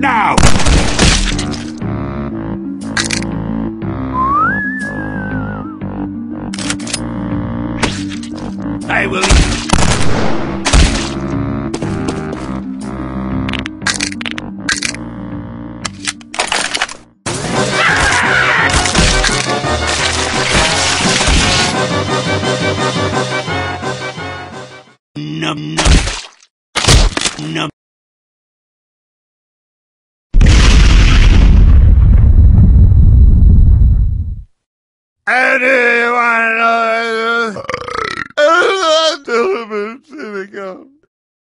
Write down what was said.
Now! I will... Num num. anyone. I'm not doing it.